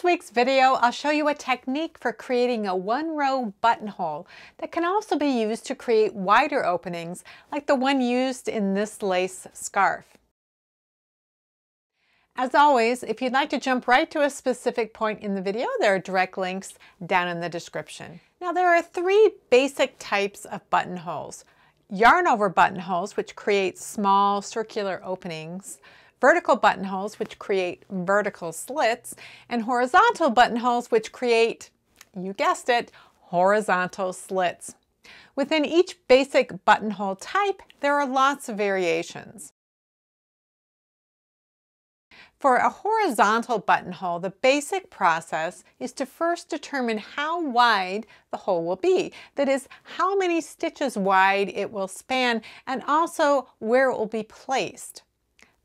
this week's video, I'll show you a technique for creating a one-row buttonhole that can also be used to create wider openings like the one used in this lace scarf. As always, if you'd like to jump right to a specific point in the video, there are direct links down in the description. Now there are three basic types of buttonholes. Yarn over buttonholes, which create small circular openings, vertical buttonholes, which create vertical slits, and horizontal buttonholes, which create, you guessed it, horizontal slits. Within each basic buttonhole type, there are lots of variations. For a horizontal buttonhole, the basic process is to first determine how wide the hole will be. That is, how many stitches wide it will span and also where it will be placed.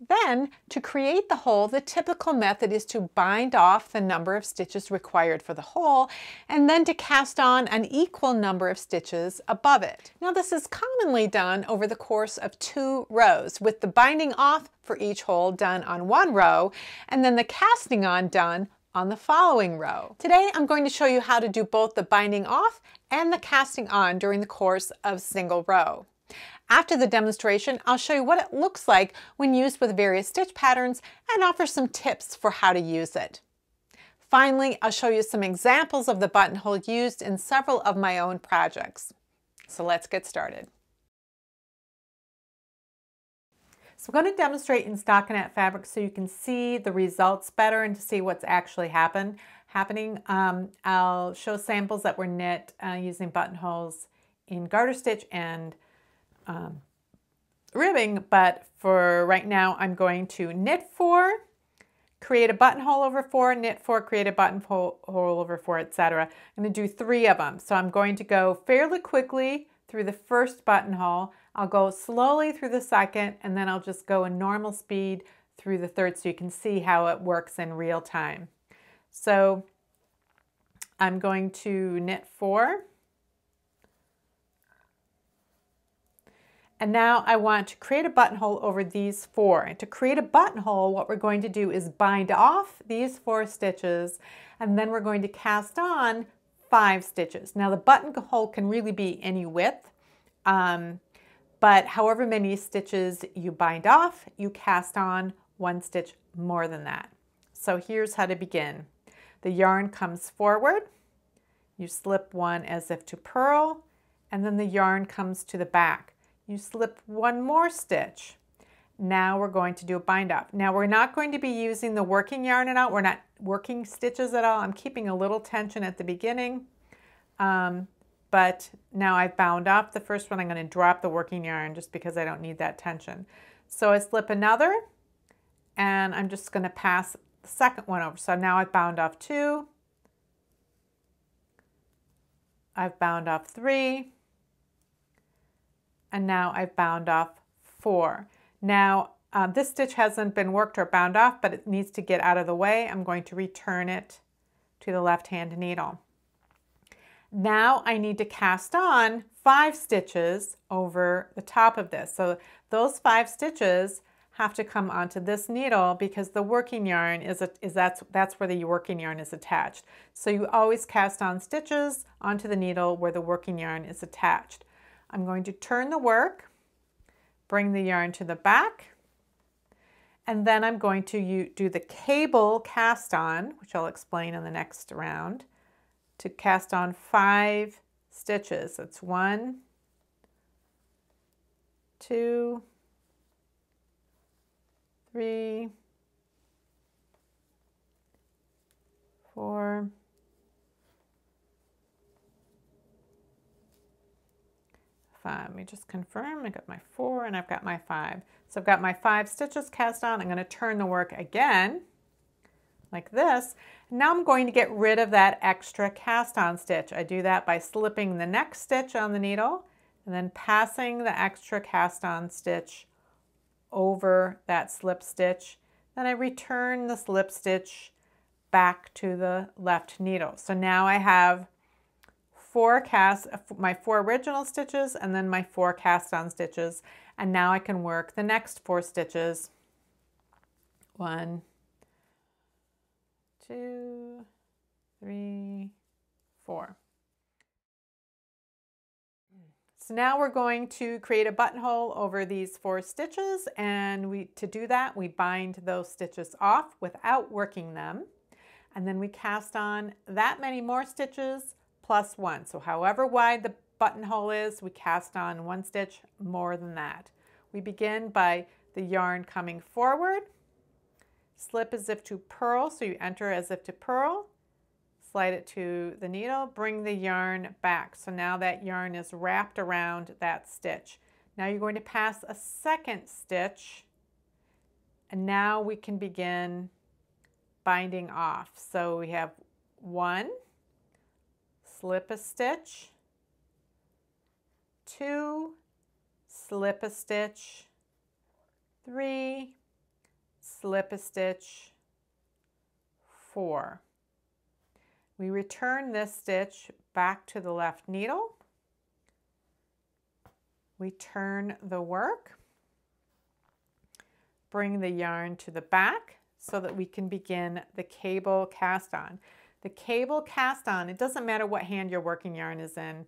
Then, to create the hole, the typical method is to bind off the number of stitches required for the hole, and then to cast on an equal number of stitches above it. Now this is commonly done over the course of two rows, with the binding off for each hole done on one row, and then the casting on done on the following row. Today I'm going to show you how to do both the binding off and the casting on during the course of single row. After the demonstration, I'll show you what it looks like when used with various stitch patterns and offer some tips for how to use it. Finally, I'll show you some examples of the buttonhole used in several of my own projects. So let's get started. So I'm going to demonstrate in stockinette fabric so you can see the results better and to see what's actually happen, happening. Um, I'll show samples that were knit uh, using buttonholes in garter stitch and um, ribbing, but for right now, I'm going to knit four, create a buttonhole over four, knit four, create a buttonhole over four, etc. I'm going to do three of them. So I'm going to go fairly quickly through the first buttonhole. I'll go slowly through the second, and then I'll just go in normal speed through the third so you can see how it works in real time. So I'm going to knit four. And now I want to create a buttonhole over these four. And to create a buttonhole, what we're going to do is bind off these four stitches, and then we're going to cast on five stitches. Now the buttonhole can really be any width, um, but however many stitches you bind off, you cast on one stitch more than that. So here's how to begin. The yarn comes forward, you slip one as if to purl, and then the yarn comes to the back you slip one more stitch. Now we're going to do a bind off. Now we're not going to be using the working yarn at all. We're not working stitches at all. I'm keeping a little tension at the beginning. Um, but now I've bound off the first one. I'm going to drop the working yarn just because I don't need that tension. So I slip another and I'm just going to pass the second one over. So now I've bound off two. I've bound off three and now I've bound off four. Now um, this stitch hasn't been worked or bound off, but it needs to get out of the way. I'm going to return it to the left hand needle. Now I need to cast on five stitches over the top of this. So those five stitches have to come onto this needle because the working yarn is, a, is that's, that's where the working yarn is attached. So you always cast on stitches onto the needle where the working yarn is attached. I'm going to turn the work, bring the yarn to the back, and then I'm going to do the cable cast on, which I'll explain in the next round, to cast on five stitches. That's one, two, three, four, five. Let me just confirm. I got my four and I've got my five. So I've got my five stitches cast on. I'm going to turn the work again like this. Now I'm going to get rid of that extra cast on stitch. I do that by slipping the next stitch on the needle and then passing the extra cast on stitch over that slip stitch. Then I return the slip stitch back to the left needle. So now I have four cast, uh, my four original stitches and then my four cast on stitches. And now I can work the next four stitches. One, two, three, four. So now we're going to create a buttonhole over these four stitches and we to do that we bind those stitches off without working them and then we cast on that many more stitches plus one. So however wide the buttonhole is we cast on one stitch more than that. We begin by the yarn coming forward, slip as if to purl so you enter as if to purl slide it to the needle, bring the yarn back. So now that yarn is wrapped around that stitch. Now you're going to pass a second stitch and now we can begin binding off. So we have one, slip a stitch, two, slip a stitch, three, slip a stitch, four. We return this stitch back to the left needle. We turn the work, bring the yarn to the back so that we can begin the cable cast on. The cable cast on, it doesn't matter what hand your working yarn is in.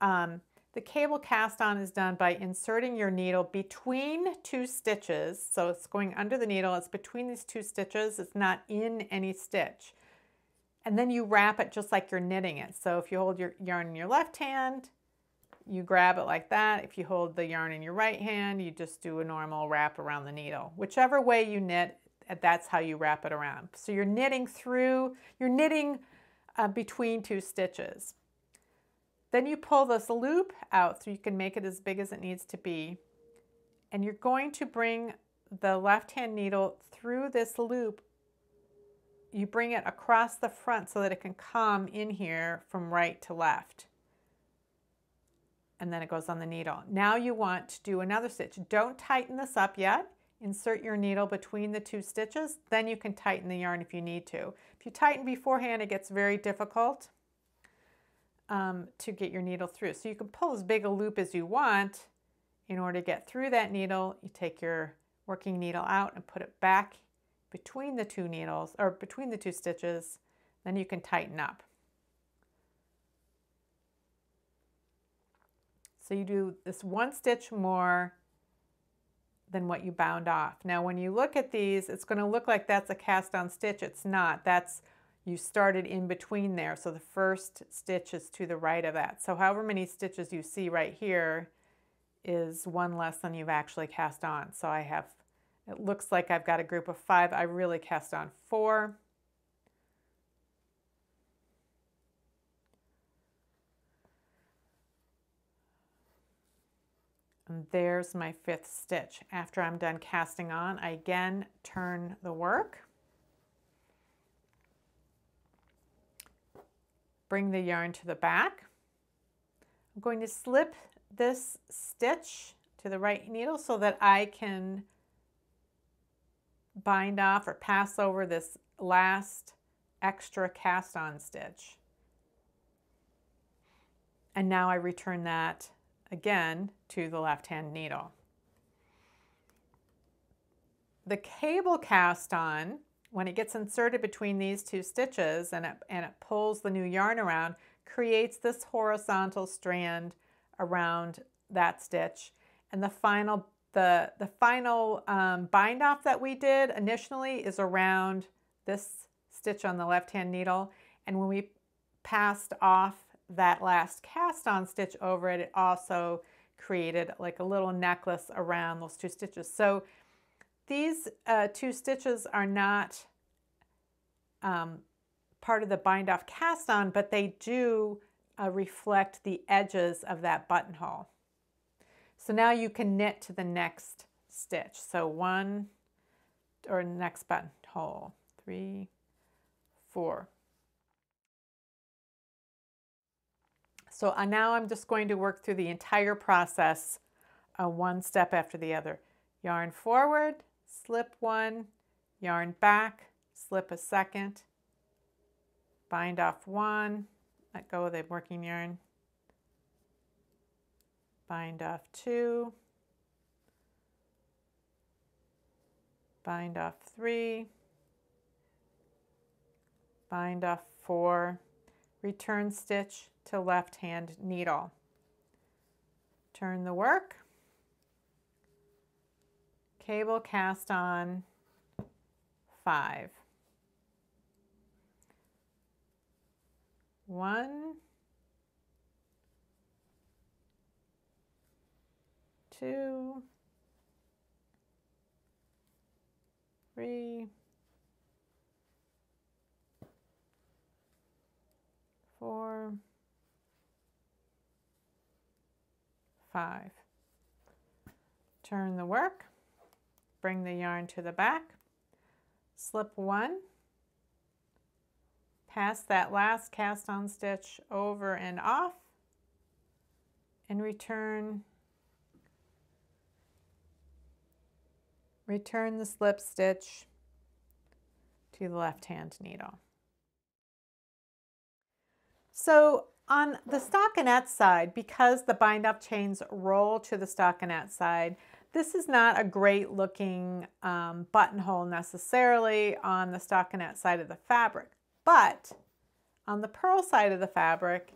Um, the cable cast on is done by inserting your needle between two stitches. So it's going under the needle, it's between these two stitches, it's not in any stitch and then you wrap it just like you're knitting it. So if you hold your yarn in your left hand, you grab it like that. If you hold the yarn in your right hand, you just do a normal wrap around the needle. Whichever way you knit, that's how you wrap it around. So you're knitting through, you're knitting uh, between two stitches. Then you pull this loop out so you can make it as big as it needs to be. And you're going to bring the left hand needle through this loop you bring it across the front so that it can come in here from right to left. And then it goes on the needle. Now you want to do another stitch. Don't tighten this up yet. Insert your needle between the two stitches. Then you can tighten the yarn if you need to. If you tighten beforehand, it gets very difficult um, to get your needle through. So you can pull as big a loop as you want in order to get through that needle. You take your working needle out and put it back between the two needles or between the two stitches, then you can tighten up. So you do this one stitch more than what you bound off. Now when you look at these, it's going to look like that's a cast on stitch. It's not. That's you started in between there. So the first stitch is to the right of that. So however many stitches you see right here is one less than you've actually cast on. So I have it looks like I've got a group of five. I really cast on four. There's my fifth stitch. After I'm done casting on, I again turn the work. Bring the yarn to the back. I'm going to slip this stitch to the right needle so that I can bind off or pass over this last extra cast on stitch. And now I return that again to the left hand needle. The cable cast on, when it gets inserted between these two stitches and it, and it pulls the new yarn around, creates this horizontal strand around that stitch. And the final the, the final um, bind off that we did initially is around this stitch on the left hand needle. And when we passed off that last cast on stitch over it, it also created like a little necklace around those two stitches. So these uh, two stitches are not um, part of the bind off cast on, but they do uh, reflect the edges of that buttonhole. So now you can knit to the next stitch. So one or next buttonhole, three, four. So uh, now I'm just going to work through the entire process uh, one step after the other. Yarn forward, slip one, yarn back, slip a second, bind off one, let go of the working yarn, bind off two, bind off three, bind off four, return stitch to left hand needle. Turn the work, cable cast on five. One, two, three, four, five. Turn the work, bring the yarn to the back, slip one, pass that last cast on stitch over and off, and return return the slip stitch to the left hand needle. So on the stockinette side, because the bind off chains roll to the stockinette side, this is not a great looking um, buttonhole necessarily on the stockinette side of the fabric, but on the purl side of the fabric,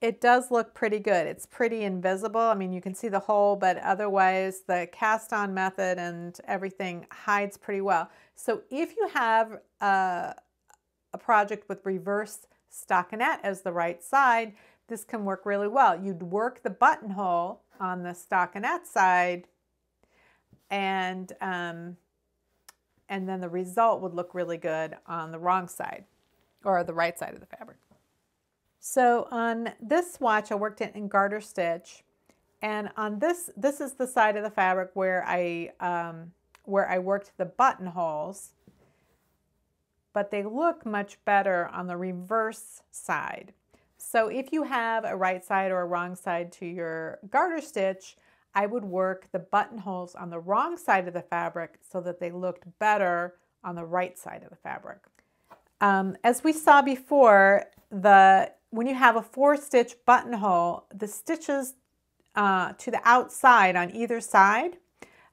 it does look pretty good. It's pretty invisible. I mean, you can see the hole, but otherwise the cast on method and everything hides pretty well. So if you have a, a project with reverse stockinette as the right side, this can work really well. You'd work the buttonhole on the stockinette side and, um, and then the result would look really good on the wrong side or the right side of the fabric. So on this swatch, I worked it in garter stitch. And on this, this is the side of the fabric where I, um, where I worked the buttonholes, but they look much better on the reverse side. So if you have a right side or a wrong side to your garter stitch, I would work the buttonholes on the wrong side of the fabric so that they looked better on the right side of the fabric. Um, as we saw before, the when you have a four stitch buttonhole, the stitches uh, to the outside on either side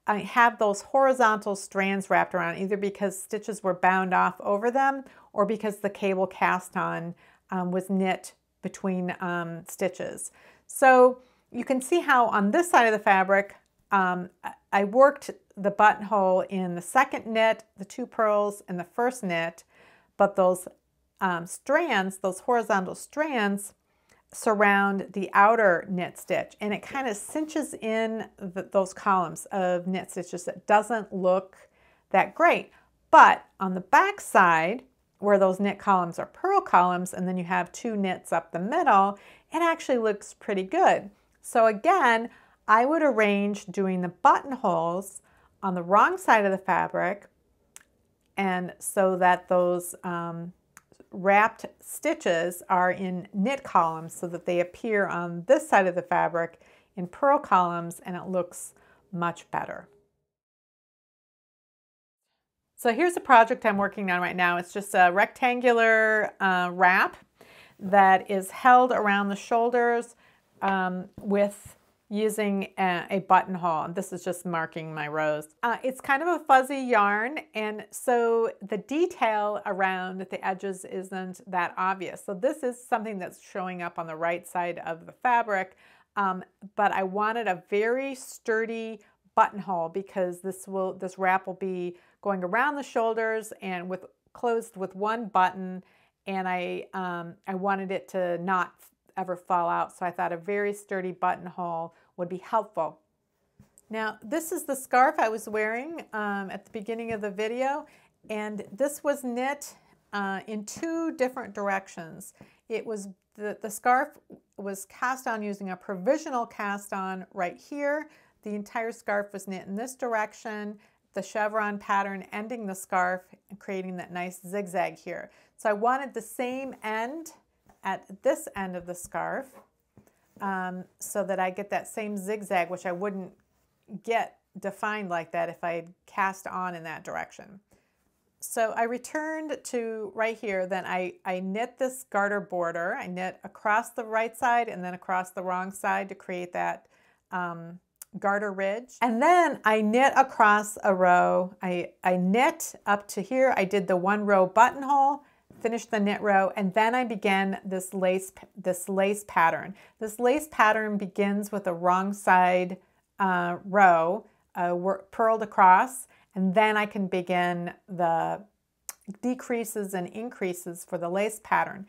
I have those horizontal strands wrapped around either because stitches were bound off over them or because the cable cast on um, was knit between um, stitches. So you can see how on this side of the fabric um, I worked the buttonhole in the second knit, the two purls, and the first knit, but those um, strands, those horizontal strands, surround the outer knit stitch and it kind of cinches in the, those columns of knit stitches. that doesn't look that great. But on the back side, where those knit columns are purl columns and then you have two knits up the middle, it actually looks pretty good. So again, I would arrange doing the buttonholes on the wrong side of the fabric and so that those um, wrapped stitches are in knit columns so that they appear on this side of the fabric in purl columns and it looks much better. So here's a project I'm working on right now. It's just a rectangular uh, wrap that is held around the shoulders um, with using a, a buttonhole. This is just marking my rows. Uh, it's kind of a fuzzy yarn and so the detail around the edges isn't that obvious. So this is something that's showing up on the right side of the fabric, um, but I wanted a very sturdy buttonhole because this will this wrap will be going around the shoulders and with closed with one button and I, um, I wanted it to not ever fall out. So I thought a very sturdy buttonhole would be helpful. Now, this is the scarf I was wearing um, at the beginning of the video, and this was knit uh, in two different directions. It was the, the scarf was cast on using a provisional cast on right here. The entire scarf was knit in this direction, the chevron pattern ending the scarf and creating that nice zigzag here. So I wanted the same end at this end of the scarf um, so that I get that same zigzag, which I wouldn't get defined like that if I had cast on in that direction. So I returned to right here, then I, I knit this garter border. I knit across the right side and then across the wrong side to create that um, garter ridge. And then I knit across a row. I, I knit up to here. I did the one row buttonhole finish the knit row, and then I begin this lace, this lace pattern. This lace pattern begins with a wrong side uh, row uh, purled across, and then I can begin the decreases and increases for the lace pattern.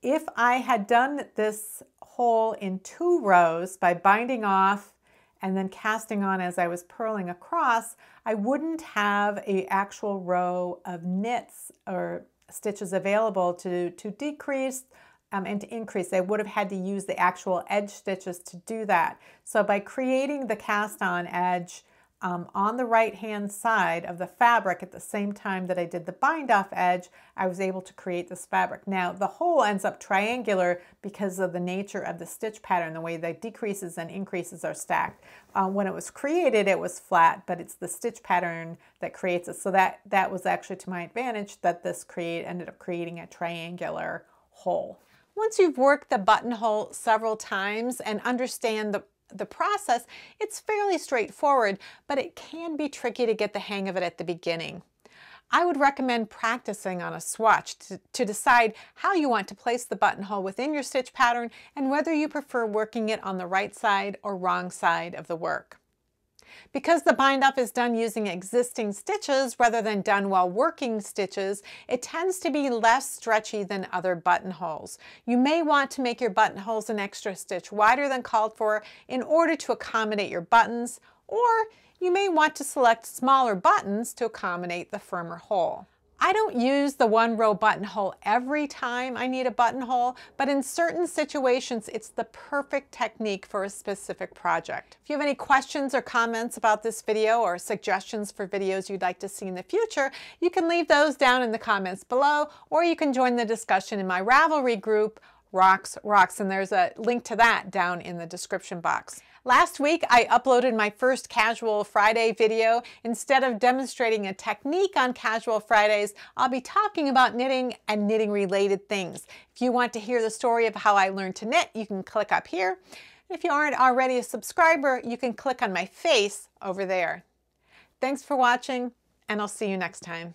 If I had done this hole in two rows by binding off and then casting on as I was purling across, I wouldn't have a actual row of knits or stitches available to, to decrease um, and to increase. They would have had to use the actual edge stitches to do that. So by creating the cast on edge um, on the right hand side of the fabric at the same time that I did the bind off edge, I was able to create this fabric. Now the hole ends up triangular because of the nature of the stitch pattern, the way the decreases and increases are stacked. Um, when it was created, it was flat, but it's the stitch pattern that creates it. So that, that was actually to my advantage that this create ended up creating a triangular hole. Once you've worked the buttonhole several times and understand the the process, it's fairly straightforward, but it can be tricky to get the hang of it at the beginning. I would recommend practicing on a swatch to, to, decide how you want to place the buttonhole within your stitch pattern and whether you prefer working it on the right side or wrong side of the work. Because the bind up is done using existing stitches rather than done while working stitches, it tends to be less stretchy than other buttonholes. You may want to make your buttonholes an extra stitch wider than called for in order to accommodate your buttons, or you may want to select smaller buttons to accommodate the firmer hole. I don't use the one row buttonhole every time I need a buttonhole, but in certain situations, it's the perfect technique for a specific project. If you have any questions or comments about this video or suggestions for videos you'd like to see in the future, you can leave those down in the comments below, or you can join the discussion in my Ravelry group, Rox Rocks, and there's a link to that down in the description box. Last week, I uploaded my first Casual Friday video. Instead of demonstrating a technique on Casual Fridays, I'll be talking about knitting and knitting related things. If you want to hear the story of how I learned to knit, you can click up here. If you aren't already a subscriber, you can click on my face over there. Thanks for watching, and I'll see you next time.